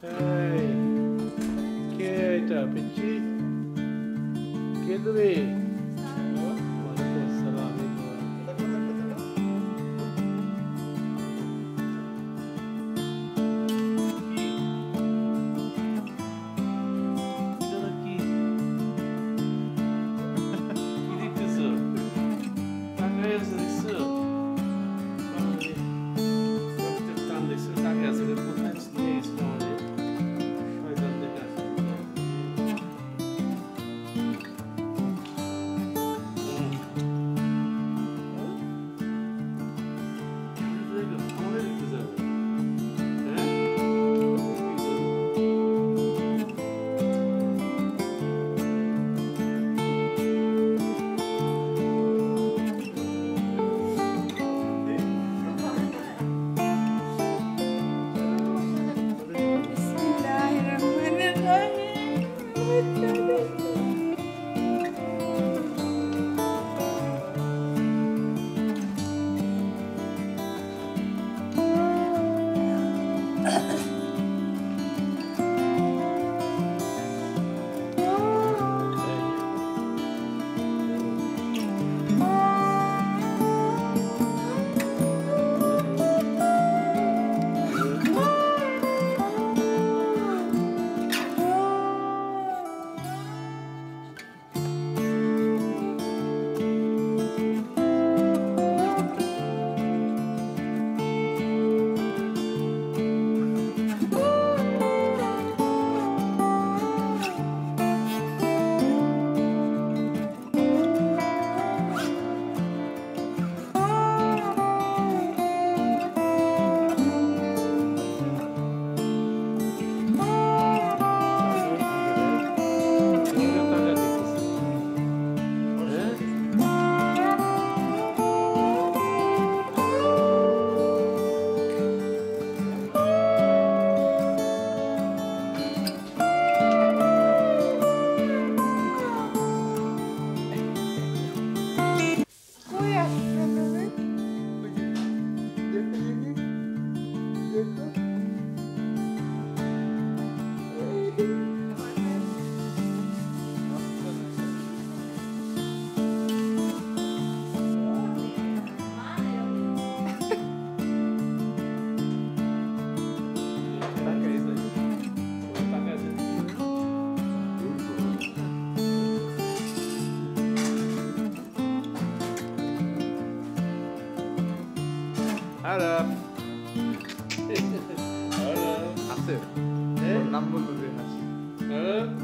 Hey, get up, Pichi. Get away. Arab. Arab. Asıl. Ne? Namlu duruyor. Arab.